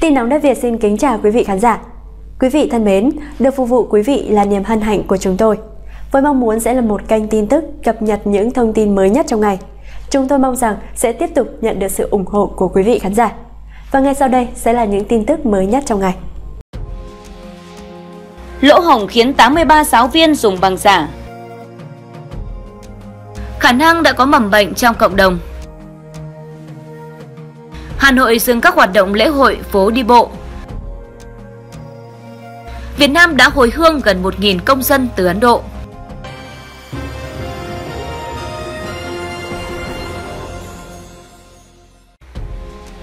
Tin nóng đất Việt xin kính chào quý vị khán giả. Quý vị thân mến, được phục vụ quý vị là niềm hân hạnh của chúng tôi. Với mong muốn sẽ là một kênh tin tức cập nhật những thông tin mới nhất trong ngày. Chúng tôi mong rằng sẽ tiếp tục nhận được sự ủng hộ của quý vị khán giả. Và ngay sau đây sẽ là những tin tức mới nhất trong ngày. Lỗ hổng khiến 83 giáo viên dùng bằng giả. Khả năng đã có mầm bệnh trong cộng đồng. Hà Nội dừng các hoạt động lễ hội phố đi bộ. Việt Nam đã hồi hương gần 1.000 công dân từ Ấn Độ.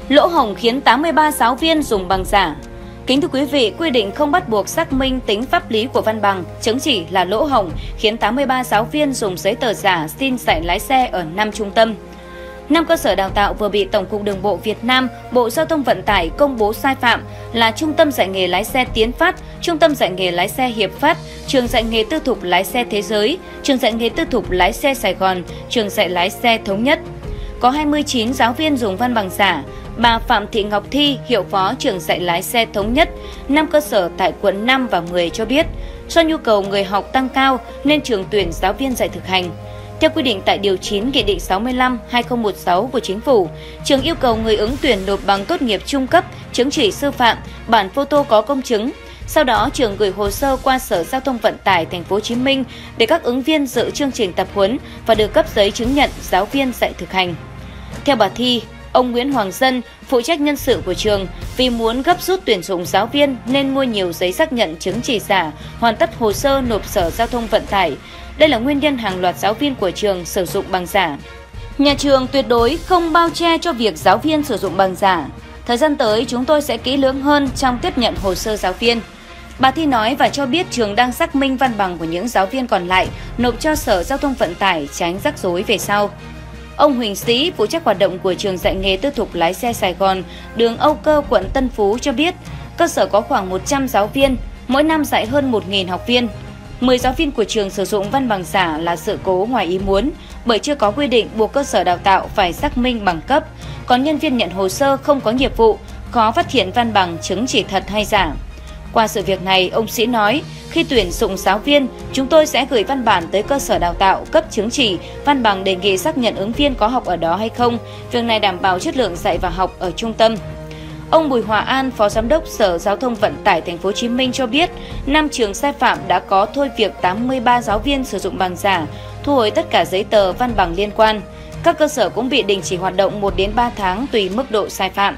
Lỗ hổng khiến 83 giáo viên dùng bằng giả. Kính thưa quý vị, quy định không bắt buộc xác minh tính pháp lý của văn bằng, chứng chỉ là lỗ hổng khiến 83 giáo viên dùng giấy tờ giả xin dạy lái xe ở 5 trung tâm. Năm cơ sở đào tạo vừa bị Tổng cục Đường bộ Việt Nam, Bộ Giao thông Vận tải công bố sai phạm là Trung tâm dạy nghề lái xe Tiến Phát, Trung tâm dạy nghề lái xe Hiệp Phát, Trường dạy nghề tư thục lái xe Thế giới, Trường dạy nghề tư thục lái xe Sài Gòn, Trường dạy lái xe Thống Nhất. Có 29 giáo viên dùng văn bằng giả, bà Phạm Thị Ngọc Thi, hiệu phó trường dạy lái xe thống nhất, năm cơ sở tại quận 5 và 10 cho biết, do nhu cầu người học tăng cao nên trường tuyển giáo viên dạy thực hành. Theo quy định tại Điều 9 Nghị định 65-2016 của Chính phủ, trường yêu cầu người ứng tuyển nộp bằng tốt nghiệp trung cấp, chứng chỉ sư phạm, bản photo có công chứng. Sau đó, trường gửi hồ sơ qua Sở Giao thông Vận tải Thành phố Hồ Chí Minh để các ứng viên dự chương trình tập huấn và được cấp giấy chứng nhận giáo viên dạy thực hành. Theo bà Thi, Ông Nguyễn Hoàng Dân, phụ trách nhân sự của trường, vì muốn gấp rút tuyển dụng giáo viên nên mua nhiều giấy xác nhận chứng chỉ giả, hoàn tất hồ sơ nộp Sở Giao thông Vận tải. Đây là nguyên nhân hàng loạt giáo viên của trường sử dụng bằng giả. Nhà trường tuyệt đối không bao che cho việc giáo viên sử dụng bằng giả. Thời gian tới, chúng tôi sẽ kỹ lưỡng hơn trong tiếp nhận hồ sơ giáo viên. Bà Thi nói và cho biết trường đang xác minh văn bằng của những giáo viên còn lại, nộp cho Sở Giao thông Vận tải tránh rắc rối về sau. Ông Huỳnh Sĩ, phụ trách hoạt động của trường dạy nghề tư thục lái xe Sài Gòn, đường Âu Cơ, quận Tân Phú cho biết, cơ sở có khoảng 100 giáo viên, mỗi năm dạy hơn 1.000 học viên. 10 giáo viên của trường sử dụng văn bằng giả là sự cố ngoài ý muốn, bởi chưa có quy định buộc cơ sở đào tạo phải xác minh bằng cấp, còn nhân viên nhận hồ sơ không có nghiệp vụ, khó phát hiện văn bằng chứng chỉ thật hay giả. Qua sự việc này, ông Sĩ nói, khi tuyển dụng giáo viên, chúng tôi sẽ gửi văn bản tới cơ sở đào tạo cấp chứng chỉ, văn bằng đề nghị xác nhận ứng viên có học ở đó hay không. Việc này đảm bảo chất lượng dạy và học ở trung tâm. Ông Bùi Hòa An, Phó Giám đốc Sở Giao thông Vận tải Thành phố Hồ Chí Minh cho biết, năm trường sai phạm đã có thôi việc 83 giáo viên sử dụng bằng giả, thu hồi tất cả giấy tờ văn bằng liên quan. Các cơ sở cũng bị đình chỉ hoạt động 1 đến 3 tháng tùy mức độ sai phạm.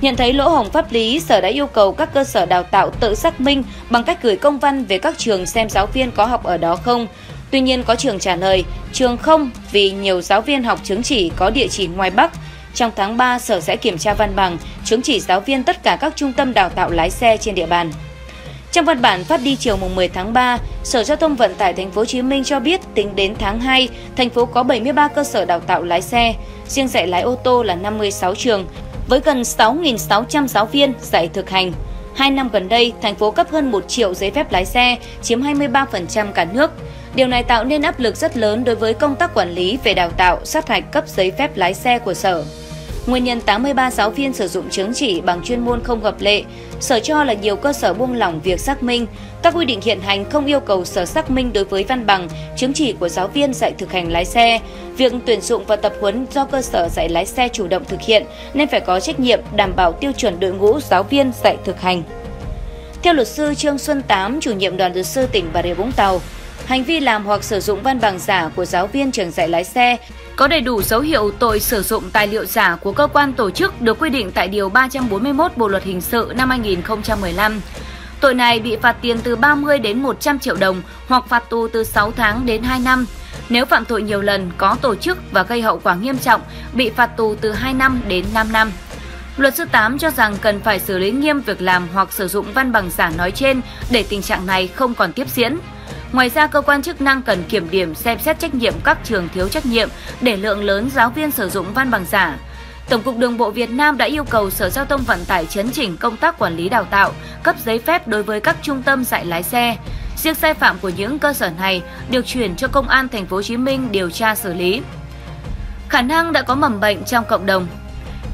Nhận thấy lỗ hổng pháp lý, Sở đã yêu cầu các cơ sở đào tạo tự xác minh bằng cách gửi công văn về các trường xem giáo viên có học ở đó không. Tuy nhiên có trường trả lời, trường không vì nhiều giáo viên học chứng chỉ có địa chỉ ngoài Bắc. Trong tháng 3, Sở sẽ kiểm tra văn bằng, chứng chỉ giáo viên tất cả các trung tâm đào tạo lái xe trên địa bàn. Trong văn bản phát đi chiều 10 tháng 3, Sở Giao thông Vận tải Thành phố Hồ Chí Minh cho biết tính đến tháng 2, thành phố có 73 cơ sở đào tạo lái xe, riêng dạy lái ô tô là 56 trường, với gần 6.600 giáo viên dạy thực hành. Hai năm gần đây, thành phố cấp hơn 1 triệu giấy phép lái xe, chiếm 23% cả nước. Điều này tạo nên áp lực rất lớn đối với công tác quản lý về đào tạo, sát hạch cấp giấy phép lái xe của Sở. Nguyên nhân 83 giáo viên sử dụng chứng chỉ bằng chuyên môn không hợp lệ, Sở cho là nhiều cơ sở buông lỏng việc xác minh. Các quy định hiện hành không yêu cầu Sở xác minh đối với văn bằng, chứng chỉ của giáo viên dạy thực hành lái xe. Việc tuyển dụng và tập huấn do cơ sở dạy lái xe chủ động thực hiện nên phải có trách nhiệm đảm bảo tiêu chuẩn đội ngũ giáo viên dạy thực hành. Theo luật sư Trương Xuân Tám, chủ nhiệm đoàn luật sư tỉnh Bà Rịa Vũng Tàu, hành vi làm hoặc sử dụng văn bằng giả của giáo viên trường dạy lái xe có đầy đủ dấu hiệu tội sử dụng tài liệu giả của cơ quan tổ chức được quy định tại Điều 341 Bộ Luật Hình sự năm 2015. Tội này bị phạt tiền từ 30 đến 100 triệu đồng hoặc phạt tù từ 6 tháng đến 2 năm. Nếu phạm tội nhiều lần, có tổ chức và gây hậu quả nghiêm trọng, bị phạt tù từ 2 năm đến 5 năm. Luật sư Tám cho rằng cần phải xử lý nghiêm việc làm hoặc sử dụng văn bằng giả nói trên để tình trạng này không còn tiếp diễn. Ngoài ra, cơ quan chức năng cần kiểm điểm xem xét trách nhiệm các trường thiếu trách nhiệm để lượng lớn giáo viên sử dụng văn bằng giả. Tổng cục Đường bộ Việt Nam đã yêu cầu Sở Giao thông Vận tải chấn chỉnh công tác quản lý đào tạo, cấp giấy phép đối với các trung tâm dạy lái xe. Riêng sai phạm của những cơ sở này được chuyển cho Công an thành phố Hồ Chí Minh điều tra xử lý. khả năng đã có mầm bệnh trong cộng đồng.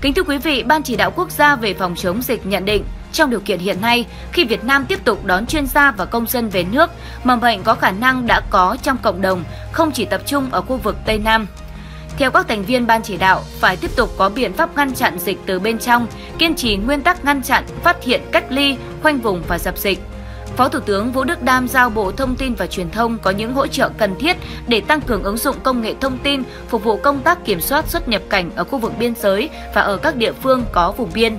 Kính thưa quý vị, Ban chỉ đạo quốc gia về phòng chống dịch nhận định trong điều kiện hiện nay, khi Việt Nam tiếp tục đón chuyên gia và công dân về nước, mầm bệnh có khả năng đã có trong cộng đồng, không chỉ tập trung ở khu vực Tây Nam. Theo các thành viên ban chỉ đạo, phải tiếp tục có biện pháp ngăn chặn dịch từ bên trong, kiên trì nguyên tắc ngăn chặn, phát hiện, cách ly, khoanh vùng và dập dịch. Phó Thủ tướng Vũ Đức Đam giao Bộ Thông tin và Truyền thông có những hỗ trợ cần thiết để tăng cường ứng dụng công nghệ thông tin phục vụ công tác kiểm soát xuất nhập cảnh ở khu vực biên giới và ở các địa phương có vùng biên.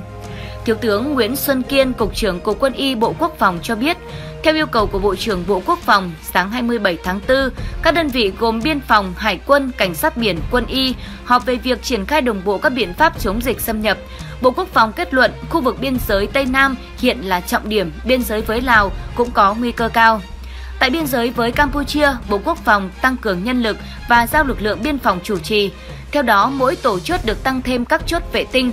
Thiếu tướng Nguyễn Xuân Kiên, Cục trưởng Cục Quân y Bộ Quốc phòng cho biết, theo yêu cầu của Bộ trưởng Bộ Quốc phòng, sáng 27 tháng 4, các đơn vị gồm Biên phòng, Hải quân, Cảnh sát biển, Quân y họp về việc triển khai đồng bộ các biện pháp chống dịch xâm nhập. Bộ Quốc phòng kết luận khu vực biên giới Tây Nam hiện là trọng điểm, biên giới với Lào cũng có nguy cơ cao. Tại biên giới với Campuchia, Bộ Quốc phòng tăng cường nhân lực và giao lực lượng biên phòng chủ trì. Theo đó, mỗi tổ chốt được tăng thêm các chốt vệ tinh,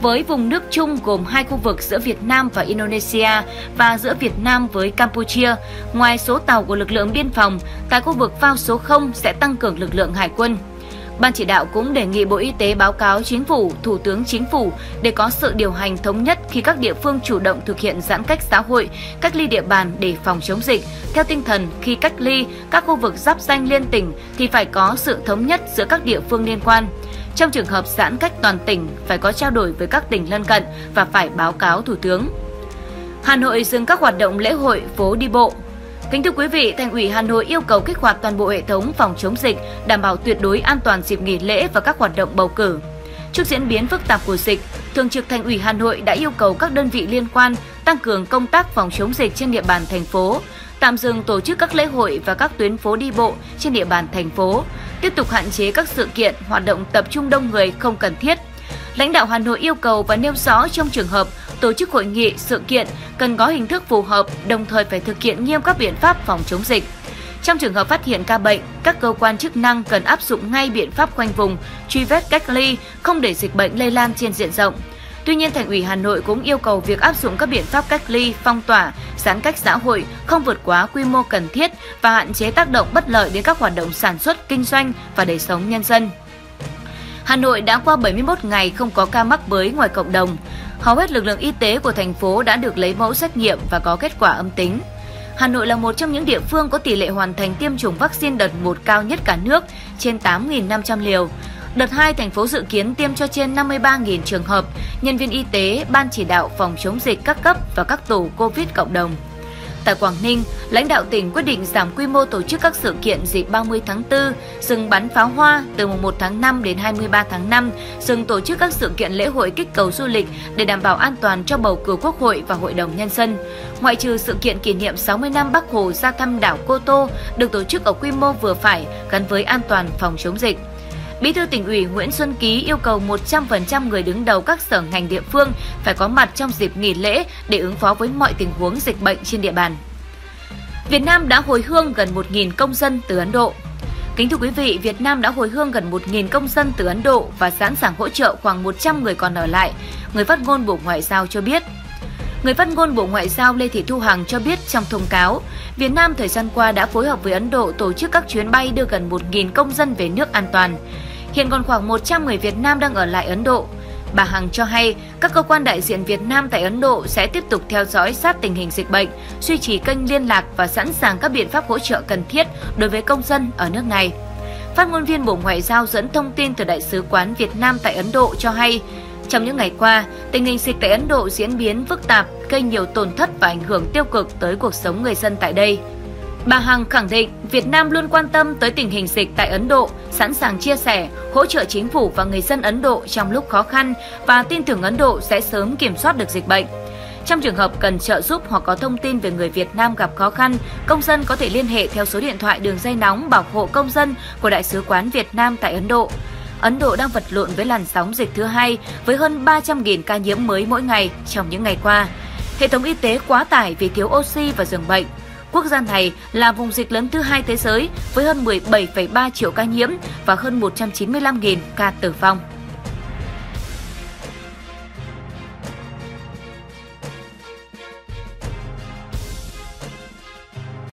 với vùng nước chung gồm hai khu vực giữa Việt Nam và Indonesia và giữa Việt Nam với Campuchia. Ngoài số tàu của lực lượng biên phòng, tại khu vực phao số 0 sẽ tăng cường lực lượng hải quân. Ban chỉ đạo cũng đề nghị Bộ Y tế báo cáo Chính phủ, Thủ tướng Chính phủ để có sự điều hành thống nhất khi các địa phương chủ động thực hiện giãn cách xã hội, cách ly địa bàn để phòng chống dịch. Theo tinh thần, khi cách ly các khu vực giáp danh liên tỉnh thì phải có sự thống nhất giữa các địa phương liên quan. Trong trường hợp giãn cách toàn tỉnh, phải có trao đổi với các tỉnh lân cận và phải báo cáo Thủ tướng. Hà Nội dừng các hoạt động lễ hội, phố đi bộ. Kính thưa quý vị, Thành ủy Hà Nội yêu cầu kích hoạt toàn bộ hệ thống phòng chống dịch, đảm bảo tuyệt đối an toàn dịp nghỉ lễ và các hoạt động bầu cử. Trước diễn biến phức tạp của dịch, Thường trực Thành ủy Hà Nội đã yêu cầu các đơn vị liên quan tăng cường công tác phòng chống dịch trên địa bàn thành phố, tạm dừng tổ chức các lễ hội và các tuyến phố đi bộ trên địa bàn thành phố, tiếp tục hạn chế các sự kiện, hoạt động tập trung đông người không cần thiết. Lãnh đạo Hà Nội yêu cầu và nêu rõ trong trường hợp tổ chức hội nghị, sự kiện cần có hình thức phù hợp, đồng thời phải thực hiện nghiêm các biện pháp phòng chống dịch. Trong trường hợp phát hiện ca bệnh, các cơ quan chức năng cần áp dụng ngay biện pháp khoanh vùng, truy vết cách ly, không để dịch bệnh lây lan trên diện rộng. Tuy nhiên, Thành ủy Hà Nội cũng yêu cầu việc áp dụng các biện pháp cách ly, phong tỏa, giãn cách xã hội không vượt quá quy mô cần thiết và hạn chế tác động bất lợi đến các hoạt động sản xuất, kinh doanh và đời sống nhân dân. Hà Nội đã qua 71 ngày không có ca mắc mới ngoài cộng đồng. Hầu hết lực lượng y tế của thành phố đã được lấy mẫu xét nghiệm và có kết quả âm tính. Hà Nội là một trong những địa phương có tỷ lệ hoàn thành tiêm chủng vaccine đợt 1 cao nhất cả nước, trên 8.500 liều. Đợt 2, thành phố dự kiến tiêm cho trên 53.000 trường hợp, nhân viên y tế, ban chỉ đạo phòng chống dịch các cấp và các tổ COVID cộng đồng. Tại Quảng Ninh, lãnh đạo tỉnh quyết định giảm quy mô tổ chức các sự kiện dịp 30 tháng 4, dừng bắn pháo hoa từ mùng 1 tháng 5 đến 23 tháng 5, dừng tổ chức các sự kiện lễ hội kích cầu du lịch để đảm bảo an toàn cho bầu cử Quốc hội và Hội đồng Nhân dân. Ngoại trừ sự kiện kỷ niệm 60 năm Bắc Hồ ra thăm đảo Cô Tô được tổ chức ở quy mô vừa phải gắn với an toàn phòng chống dịch. Bí thư tỉnh ủy Nguyễn Xuân Ký yêu cầu 100% người đứng đầu các sở ngành địa phương phải có mặt trong dịp nghỉ lễ để ứng phó với mọi tình huống dịch bệnh trên địa bàn. Việt Nam đã hồi hương gần 1.000 công dân từ Ấn Độ. Kính thưa quý vị, Việt Nam đã hồi hương gần 1.000 công dân từ Ấn Độ và sẵn sàng hỗ trợ khoảng 100 người còn ở lại, người phát ngôn Bộ Ngoại giao cho biết. Người phát ngôn Bộ Ngoại giao Lê Thị Thu Hằng cho biết trong thông cáo, Việt Nam thời gian qua đã phối hợp với Ấn Độ tổ chức các chuyến bay đưa gần 1.000 công dân về nước an toàn. Hiện còn khoảng 100 người Việt Nam đang ở lại Ấn Độ. Bà Hằng cho hay các cơ quan đại diện Việt Nam tại Ấn Độ sẽ tiếp tục theo dõi sát tình hình dịch bệnh, duy trì kênh liên lạc và sẵn sàng các biện pháp hỗ trợ cần thiết đối với công dân ở nước này. Phát ngôn viên Bộ Ngoại giao dẫn thông tin từ Đại sứ quán Việt Nam tại Ấn Độ cho hay, trong những ngày qua, tình hình dịch tại Ấn Độ diễn biến phức tạp, gây nhiều tổn thất và ảnh hưởng tiêu cực tới cuộc sống người dân tại đây. Bà Hằng khẳng định Việt Nam luôn quan tâm tới tình hình dịch tại Ấn Độ, sẵn sàng chia sẻ, hỗ trợ chính phủ và người dân Ấn Độ trong lúc khó khăn và tin tưởng Ấn Độ sẽ sớm kiểm soát được dịch bệnh. Trong trường hợp cần trợ giúp hoặc có thông tin về người Việt Nam gặp khó khăn, công dân có thể liên hệ theo số điện thoại đường dây nóng bảo hộ công dân của Đại sứ quán Việt Nam tại Ấn Độ. Ấn Độ đang vật lộn với làn sóng dịch thứ hai với hơn 300.000 ca nhiễm mới mỗi ngày trong những ngày qua. Hệ thống y tế quá tải vì thiếu oxy và giường bệnh. Quốc gia này là vùng dịch lớn thứ hai thế giới với hơn 17,3 triệu ca nhiễm và hơn 195.000 ca tử vong.